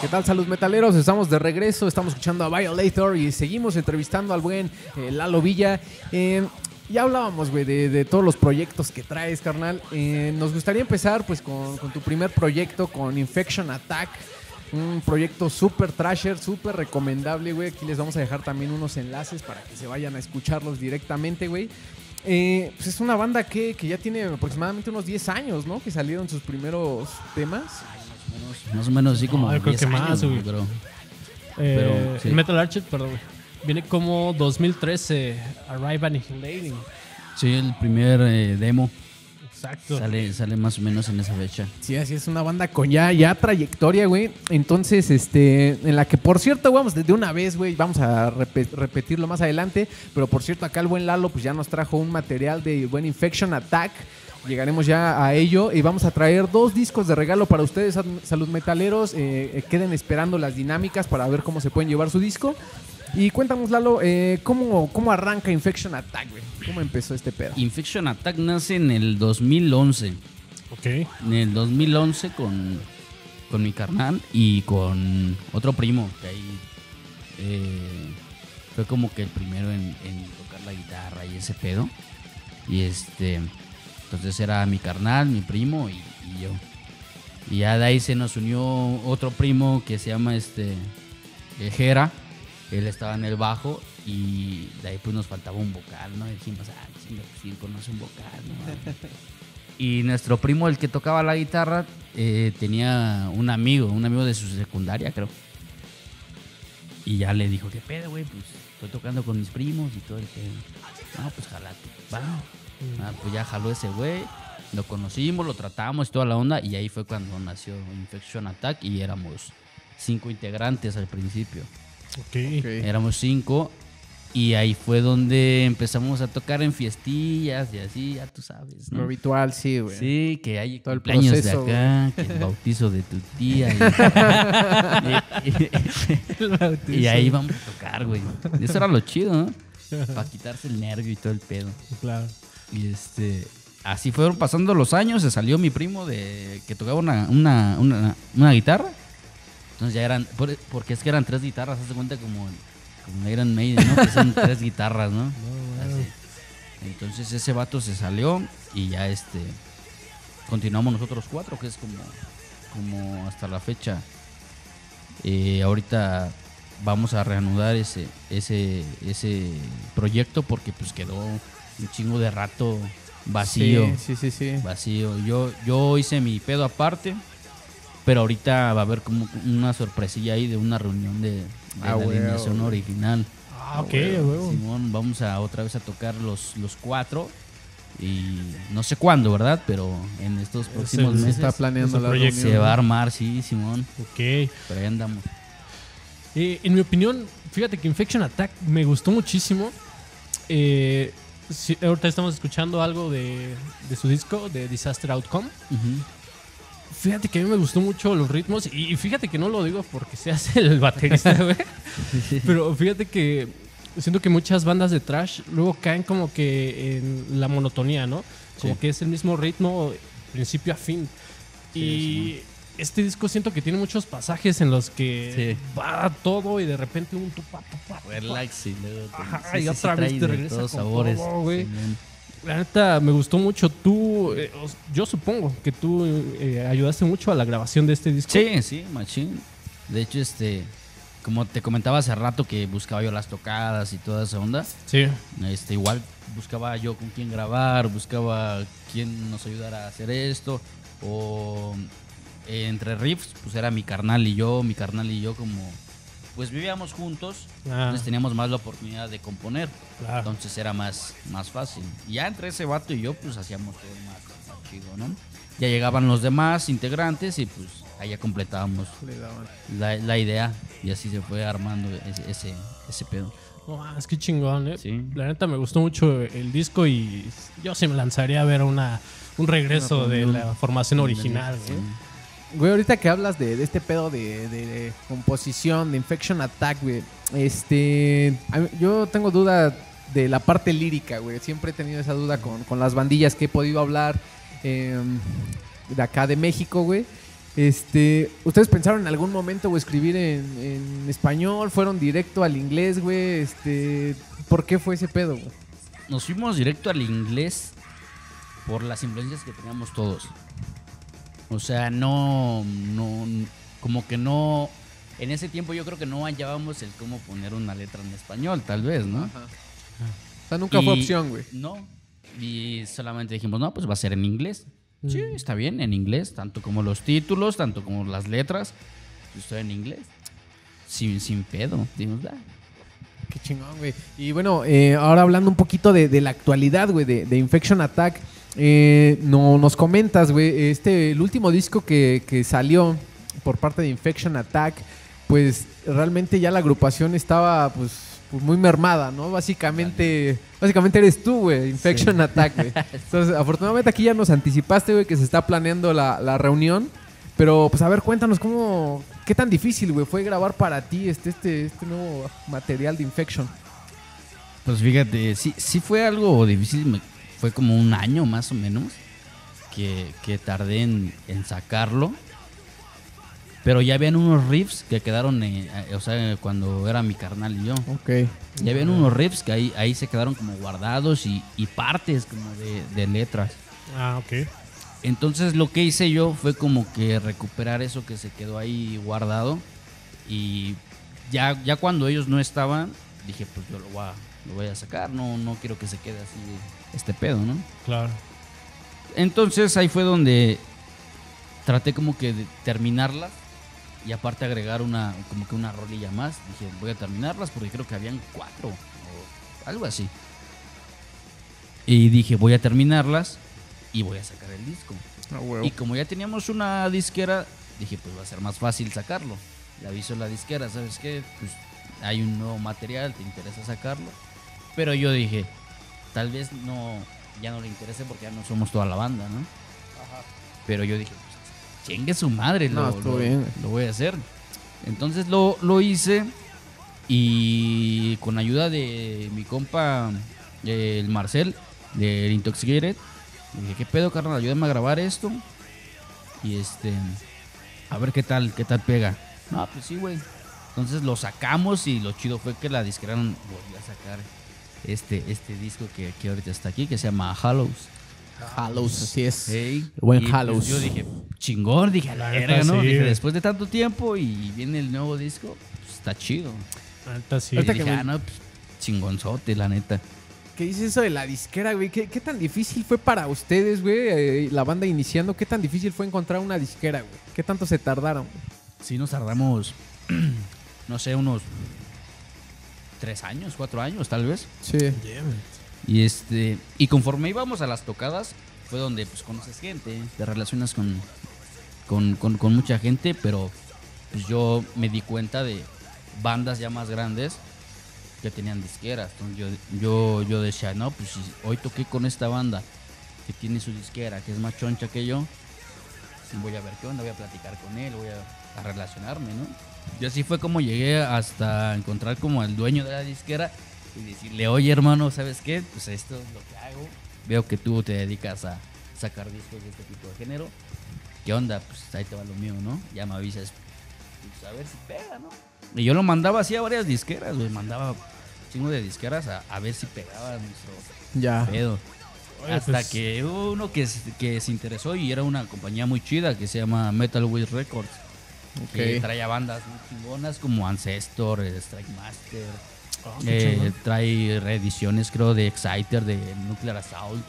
¿Qué tal, salud metaleros? Estamos de regreso, estamos escuchando a Violator y seguimos entrevistando al buen eh, Lalo Villa. Eh, ya hablábamos, güey, de, todos los proyectos que traes, carnal. Eh, nos gustaría empezar, pues, con, con tu primer proyecto, con Infection Attack. Un proyecto súper trasher, súper recomendable, güey. Aquí les vamos a dejar también unos enlaces para que se vayan a escucharlos directamente, güey. Eh, pues es una banda que, que ya tiene aproximadamente unos 10 años, ¿no? Que salieron sus primeros temas. Más o menos así como. No, creo 10 que más, güey. Pero, Eh, Pero, sí. el Metal Archer, perdón. Viene como 2013, Arrive Annihilating. sí, el primer eh, demo Exacto. sale, sale más o menos en esa fecha. Sí, así es una banda con ya, ya trayectoria, güey. Entonces, este, en la que por cierto, vamos, de una vez, güey, vamos a repe- repetirlo más adelante. Pero por cierto, acá el buen Lalo, pues ya nos trajo un material de buen Infection Attack. Llegaremos ya a ello y vamos a traer dos discos de regalo para ustedes, sal- salud metaleros. Eh, eh, queden esperando las dinámicas para ver cómo se pueden llevar su disco. Y cuéntanos, Lalo, eh, ¿cómo, ¿cómo arranca Infection Attack, güey? ¿Cómo empezó este pedo? Infection Attack nace en el 2011. Ok. En el 2011 con, con mi carnal y con otro primo que ahí eh, fue como que el primero en, en tocar la guitarra y ese pedo. Y este, entonces era mi carnal, mi primo y, y yo. Y ya de ahí se nos unió otro primo que se llama este eh, Jera. Él estaba en el bajo y de ahí pues nos faltaba un vocal, ¿no? Y dijimos, ah, pues sí, conoce un vocal, ¿no? Y nuestro primo, el que tocaba la guitarra, eh, tenía un amigo, un amigo de su secundaria, creo. Y ya le dijo, ¿qué pedo, güey? Pues estoy tocando con mis primos y todo el pedo. No, pues jalate. Va. Ah, pues ya jaló ese güey. Lo conocimos, lo tratamos y toda la onda. Y ahí fue cuando nació Infection Attack y éramos cinco integrantes al principio. Éramos cinco. Y ahí fue donde empezamos a tocar en fiestillas y así, ya tú sabes, ¿no? Lo habitual, sí, güey. Sí, que hay Todo el cumpleaños proceso, de acá, que el bautizo de tu tía. Y, y- y ahí vamos a tocar, güey. Eso era lo chido, ¿no? Para quitarse el nervio y todo el pedo. Claro. Y este. Así fueron pasando los años, se salió mi primo de que tocaba una, una, una, una guitarra. Entonces ya eran, por- porque es que eran tres guitarras, haz de cuenta como, como Iron Maiden, ¿no? Que son tres guitarras, ¿no? Entonces ese vato se salió y ya este continuamos nosotros cuatro, que es como, como hasta la fecha. Eh, ahorita vamos a reanudar ese, ese, ese proyecto porque pues quedó un chingo de rato vacío. Sí, sí, sí. sí. Vacío. Yo, yo hice mi pedo aparte, pero ahorita va a haber como una sorpresilla ahí de una reunión de, de Ah, la alineación original. Ah, ok, a huevo. Simón, vamos a otra vez a tocar los, los cuatro. Y no sé cuándo, ¿verdad? Pero en estos próximos el- Se meses está planeando la proyecto. reunión. se va a armar, sí, Simón. Ok. Pero ahí andamos. Eh, en mi opinión, fíjate que Infection Attack me gustó muchísimo. Eh, ahorita estamos escuchando algo de, de su disco, de Disaster Outcome. Fíjate que a mí me gustó mucho los ritmos y fíjate que no lo digo porque seas el baterista, güey. Pero fíjate que siento que muchas bandas de trash luego caen como que en la monotonía, ¿no? Como Sí. que es el mismo ritmo principio a fin. y este disco siento que tiene muchos pasajes en los que va todo y de repente un tupa, tupa, tupa. Relax y luego. Ajá, y otra vez te regresa con sabores. todo, güey. La neta me gustó mucho. Tú, eh, yo supongo que tú eh, ayudaste mucho a la grabación de este disco. Sí, sí, machín. De hecho, este. Como te comentaba hace rato que buscaba yo las tocadas y toda esa onda. Sí. Este, igual buscaba yo con quién grabar, buscaba quién nos ayudara a hacer esto. O eh, entre riffs, pues era mi carnal y yo, mi carnal y yo como pues vivíamos juntos, Ah. entonces teníamos más la oportunidad de componer. Claro. Entonces era más, más fácil. Y ya entre ese vato y yo, pues hacíamos todo más, más chido, ¿no? Ya llegaban los demás integrantes y pues ahí ya completábamos la, la idea y así se fue armando ese, ese, ese pedo. No, es que chingón, ¿eh? Sí. La neta me gustó mucho el disco y yo sí me lanzaría a ver una, un regreso Una de la formación original, Sí. Güey. Ahorita que hablas de, de este pedo de, de composición, de Infection Attack, güey. Este. Yo tengo duda de la parte lírica, güey. Siempre he tenido esa duda con, con las bandillas que he podido hablar eh, de acá de México, güey. Este, ¿ustedes pensaron en algún momento escribir en, en español? ¿Fueron directo al inglés, güey? Este, ¿por qué fue ese pedo, güey? Nos fuimos directo al inglés por las influencias que teníamos todos. O sea, no, no, como que no, en ese tiempo yo creo que no hallábamos el cómo poner una letra en español, tal vez, ¿no? O sea, nunca fue opción, güey. No. Y solamente dijimos, no, pues va a ser en inglés. Sí, está bien, en inglés, tanto como los títulos, tanto como las letras. Yo estoy en inglés. Sin, sin pedo. Dijimos, "Ah". Qué chingón, güey. Y bueno, eh, ahora hablando un poquito de, de la actualidad, güey, de, de Infection Attack, eh, no, nos comentas, güey, este, el último disco que, que salió por parte de Infection Attack, pues realmente ya la agrupación estaba, pues, pues, muy mermada, ¿no? Básicamente, básicamente eres tú, güey, Infection Attack, güey. Entonces, afortunadamente aquí ya nos anticipaste, güey, que se está planeando la, la reunión. Pero, pues, a ver, cuéntanos cómo, qué tan difícil, güey, fue grabar para ti este, este, este nuevo material de Infection. Pues fíjate, sí, sí fue algo difícil. Fue como un año más o menos que, que tardé en, en sacarlo. Pero ya habían unos riffs que quedaron, eh, eh, o sea, cuando era mi carnal y yo. Ok. Ya habían unos riffs que ahí, ahí se quedaron como guardados y, y partes como de, de letras. Ah, ok. Entonces lo que hice yo fue como que recuperar eso que se quedó ahí guardado. Y ya, ya cuando ellos no estaban, dije, pues yo lo voy a, lo voy a sacar. No, no quiero que se quede así este pedo, ¿no? Claro. Entonces ahí fue donde traté como que de terminarlas y aparte agregar una como que una rolilla más. Dije, voy a terminarlas porque creo que habían cuatro o algo así. Y dije, voy a terminarlas y voy a sacar el disco. Y como ya teníamos una disquera, dije, pues va a ser más fácil sacarlo. Le aviso a la disquera, ¿sabes qué? Pues hay un nuevo material, ¿te interesa sacarlo? Pero yo dije, tal vez no, ya no le interese porque ya no somos toda la banda, ¿no? Pero yo dije, pues, chingue su madre, No, lo, lo- bien, güey. lo voy a hacer. Entonces lo, lo hice y con ayuda de mi compa, el Marcel, del Intoxicated, dije, ¿qué pedo, carnal? Ayúdame a grabar esto. Y este, a ver qué tal, qué tal pega. No, pues sí, güey. Entonces lo sacamos y lo chido fue que la disquera volvió a sacar este, este disco que, que ahorita está aquí, que se llama Hallows. Hallows, así es. Ey, Buen pues, Hallows. yo dije, chingón, dije, a la La verga, ¿no? sí, Dije, después de tanto tiempo y viene el nuevo disco, pues, está chido. La neta sí. Ahorita dije, que ah, no, pues, chingonzote, la neta. ¿Qué dices eso de la disquera, güey? ¿Qué, qué tan difícil fue para ustedes, güey? eh, la banda iniciando, ¿qué tan difícil fue encontrar una disquera, güey? ¿Qué tanto se tardaron? Sí nos tardamos, no sé, unos tres años, cuatro años tal vez. Sí. Y este y conforme íbamos a las tocadas, fue donde pues conoces gente, te relacionas con, con, con- con mucha gente, pero pues yo me di cuenta de bandas ya más grandes que tenían disqueras. Entonces yo, yo, yo decía, no, pues si hoy toqué con esta banda que tiene su disquera, que es más choncha que yo, sí voy a ver qué onda, voy a platicar con él, voy a, a relacionarme, ¿no? Y así fue como llegué hasta encontrar como al dueño de la disquera y decirle, oye hermano, ¿sabes qué? Pues esto es lo que hago. Veo que tú te dedicas a sacar discos de este tipo de género. ¿Qué onda? Pues ahí te va lo mío, ¿no? Ya me avisas, pues a ver si pega, ¿no? Y yo lo mandaba así a varias disqueras, güey. Mandaba chingo de disqueras a, a ver si pegaba nuestro Ya. pedo. Oye, Hasta pues, que hubo uno que, se- que se interesó y era una compañía muy chida que se llama Metal Wiz Records. Que Ok. traía bandas muy chingonas como Ancestor, eh, Strike Master. oh, qué eh, trae reediciones, creo, de Exciter, de Nuclear Assault.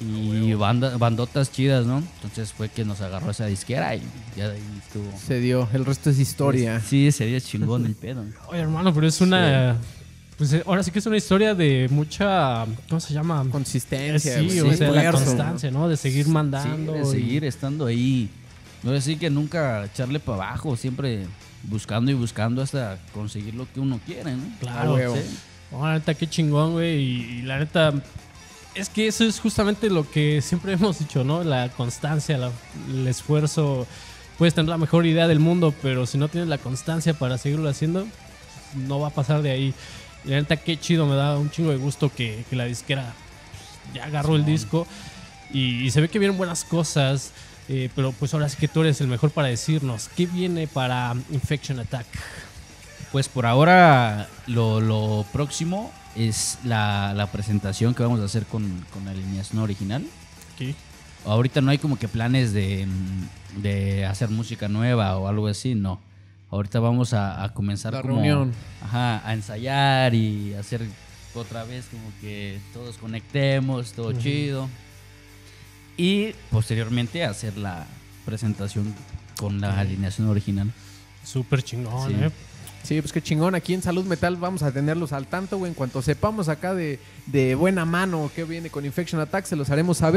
Y banda, bandotas chidas, ¿no? Entonces fue que nos agarró esa disquera y ya de ahí estuvo. Se dio. El resto es historia. Sí, sería chingón el pedo. Oye, hermano, pero es una. Pues eh, ahora sí que es una historia de mucha. ¿Cómo se llama? Consistencia, sí, o sea, la constancia, ¿no? De seguir mandando. Sí, de y- seguir estando ahí. No decir que nunca echarle para abajo, siempre buscando y buscando hasta conseguir lo que uno quiere, ¿no? Claro. Ah. Sí. No, la neta, qué chingón, güey. Y, y la neta, es que eso es justamente lo que siempre hemos dicho, ¿no? La constancia, la- el esfuerzo. Puedes tener la mejor idea del mundo, pero si no tienes la constancia para seguirlo haciendo, no va a pasar de ahí. Y la neta, qué chido, me da un chingo de gusto que, que la disquera ya agarró el disco y, y se ve que vienen buenas cosas. Eh, pero pues ahora sí que tú eres el mejor para decirnos qué viene para Infection Attack. Pues por ahora lo, lo próximo es la, la presentación que vamos a hacer con, con la alineación original. Aquí. Ahorita no hay como que planes de, de hacer música nueva o algo así, no. Ahorita vamos a, a comenzar La como, reunión. Ajá, a ensayar y hacer otra vez como que todos conectemos, todo chido. Y posteriormente hacer la presentación con la alineación original. Súper chingón, Sí. ¿eh? Sí, pues qué chingón. Aquí en Salud Metal vamos a tenerlos al tanto, güey. En cuanto sepamos acá de, de buena mano qué viene con Infection Attack, se los haremos saber.